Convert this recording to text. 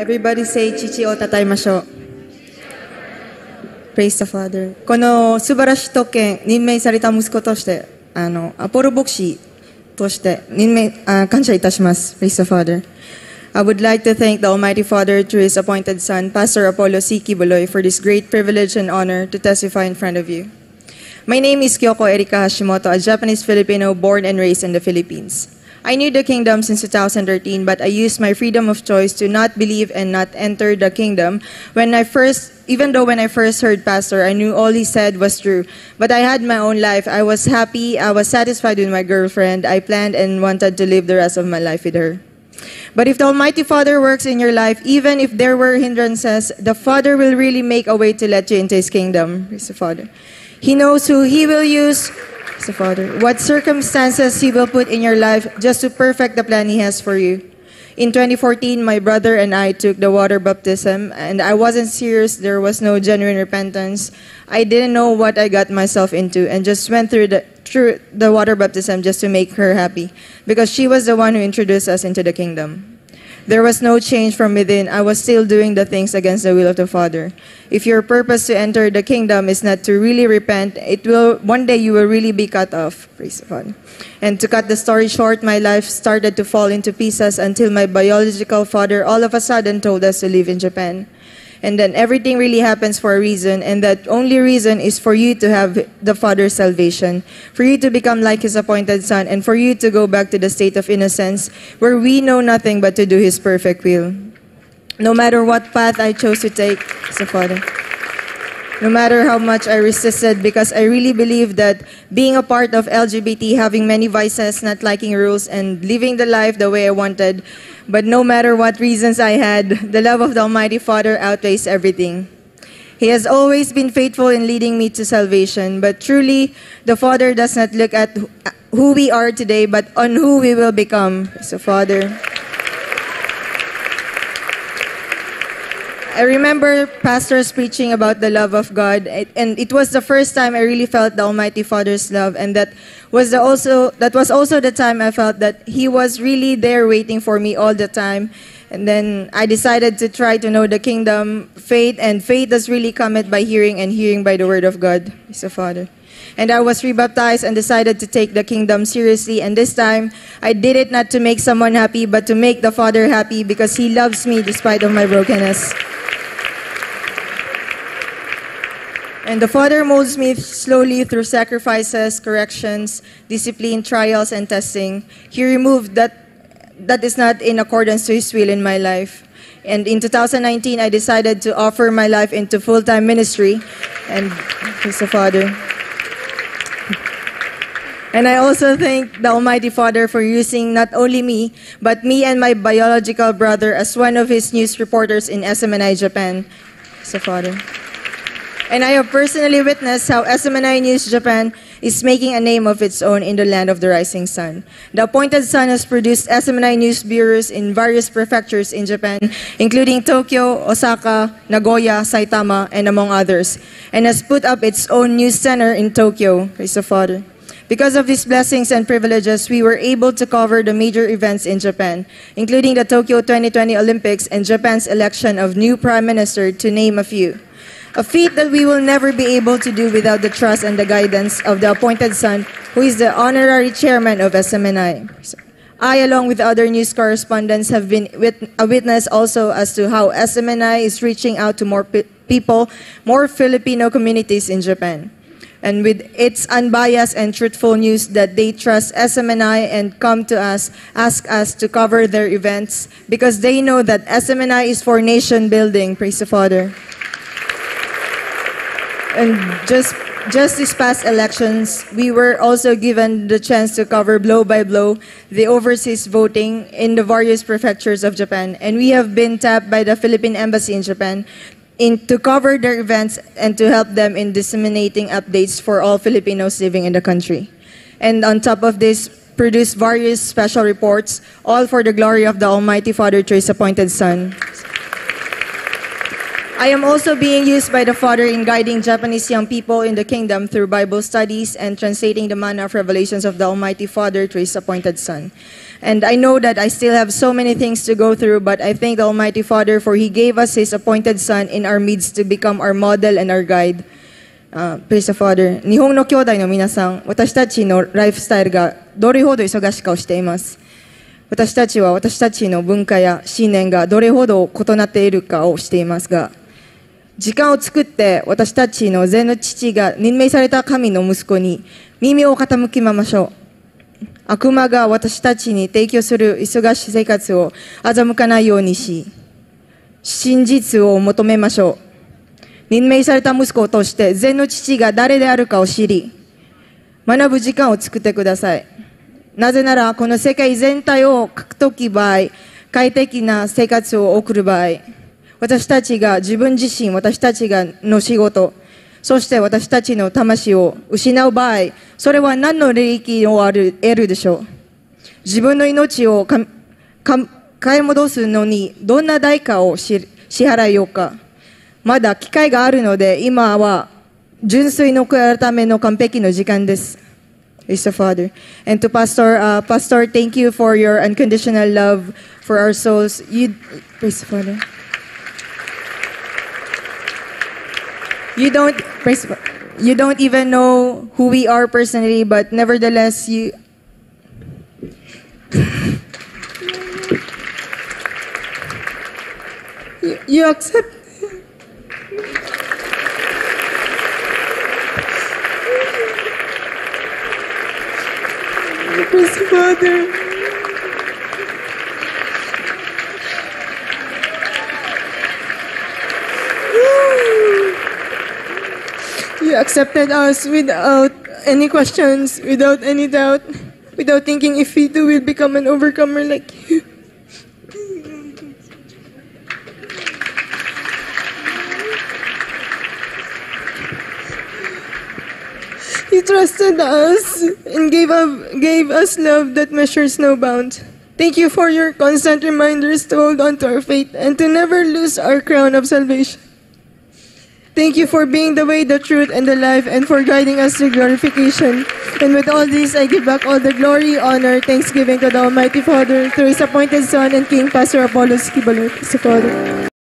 Everybody say 父を称えましょう。Praise the Father. この素晴らしい特権、任命された息子として、あの、アポロ牧師として任命あ感謝いたします。Praise the Father. I would like to thank the Almighty Father through His appointed Son, Pastor Apollo C. Quiboloy, for this great privilege and honor to testify in front of you. My name is Kyoko Erika Hashimoto, a Japanese Filipino born and raised in the Philippines. I knew the kingdom since 2013, but I used my freedom of choice to not believe and not enter the kingdom. When I first, even though when I first heard Pastor, I knew all he said was true. But I had my own life. I was happy. I was satisfied with my girlfriend. I planned and wanted to live the rest of my life with her. But if the Almighty Father works in your life, even if there were hindrances, the Father will really make a way to let you into His kingdom. Praise the Father. He knows who He will use, the Father, what circumstances He will put in your life just to perfect the plan He has for you. In 2014, my brother and I took the water baptism, and I wasn't serious. There was no genuine repentance. I didn't know what I got myself into, and just went through the through the water baptism just to make her happy, because she was the one who introduced us into the kingdom. There was no change from within. I was still doing the things against the will of the Father. If your purpose to enter the kingdom is not to really repent, it will one day you will really be cut off. Praise Father. And to cut the story short, my life started to fall into pieces until my biological father all of a sudden told us to live in Japan. And then everything really happens for a reason, and that only reason is for you to have the Father's salvation, for you to become like His appointed Son, and for you to go back to the state of innocence, where we know nothing but to do His perfect will. No matter what path I chose to take, as a Father. No matter how much I resisted, because I really believe that being a part of LGBT, having many vices, not liking rules, and living the life the way I wanted, but no matter what reasons I had, the love of the Almighty Father outweighs everything. He has always been faithful in leading me to salvation, but truly, the Father does not look at who we are today, but on who we will become. So, Father. I remember pastors preaching about the love of God, and it was the first time I really felt the Almighty Father's love, and that was also that was also the time I felt that He was really there waiting for me all the time. And then I decided to try to know the kingdom, faith, and faith does really cometh by hearing, and hearing by the word of God. The Father. And I was rebaptized and decided to take the kingdom seriously. And this time, I did it not to make someone happy, but to make the Father happy because He loves me despite of my brokenness. And the Father molds me slowly through sacrifices, corrections, discipline, trials, and testing. He removed that that is not in accordance to His will in my life. And in 2019, I decided to offer my life into full-time ministry, and praise the Father. And I also thank the Almighty Father for using not only me, but me and my biological brother as one of his news reporters in SMNI Japan. The Father. And I have personally witnessed how SMNI News Japan is making a name of its own in the land of the rising sun. The appointed son has produced SMNI News bureaus in various prefectures in Japan, including Tokyo, Osaka, Nagoya, Saitama, and among others, and has put up its own news center in Tokyo. Praise the Father. Because of these blessings and privileges, we were able to cover the major events in Japan, including the Tokyo 2020 Olympics and Japan's election of new prime minister, to name a few. A feat that we will never be able to do without the trust and the guidance of the appointed son, who is the honorary chairman of SMNI. I, along with other news correspondents, have been wit- a witness also as to how SMNI is reaching out to more pe- people, more Filipino communities in Japan. And with its unbiased and truthful news that they trust SMNI and come to us, ask us to cover their events because they know that SMNI is for nation building. Praise the Father. And just just this past elections, we were also given the chance to cover blow by blow the overseas voting in the various prefectures of Japan. And we have been tapped by the Philippine Embassy in Japan in, to cover their events and to help them in disseminating updates for all Filipinos living in the country. And on top of this, produce various special reports, all for the glory of the Almighty Father His appointed Son. I am also being used by the Father in guiding Japanese young people in the kingdom through Bible studies and translating the manner of revelations of the Almighty Father through His appointed Son. And I know that I still have so many things to go through, but I thank the Almighty Father for He gave us His appointed Son in our midst to become our model and our guide. Uh, praise the Father. 日本の兄弟の皆さん、私たちのライフスタイルがどれほど忙しかをしています。私たちは私たちの文化や信念がどれほど異なっているかをしていますが、 時間を作って私たちの善の父が任命された神の息子に耳を傾きましょう。悪魔が私たちに提供する忙しい生活を欺かないようにし、真実を求めましょう。任命された息子として善の父が誰であるかを知り、学ぶ時間を作ってください。なぜなら、この世界全体を獲得場合、快適な生活を送る場合、私たちが自分自身、私たちがの仕事、そして私たちの魂を失う場合、それは何の利益を得るでしょう？自分の命をかか買い戻すのにどんな代価を支払いようか？まだ機会があるので、今は純粋の悔い改めの完璧の時間です。Is the Father. And to Pastor, uh, Pastor, thank you for your unconditional love for our souls. You, praise the Father. You don't, you don't even know who we are personally, but nevertheless, you. you, you accept. Father. You accepted us without any questions, without any doubt, without thinking if we too will become an overcomer like you. You trusted us and gave, up, gave us love that measures no bounds. Thank you for your constant reminders to hold on to our faith and to never lose our crown of salvation. Thank you for being the way, the truth, and the life, and for guiding us to glorification. And with all this, I give back all the glory, honor, thanksgiving to the Almighty Father, through His appointed Son and King, Pastor Apollos Kibalot, Father.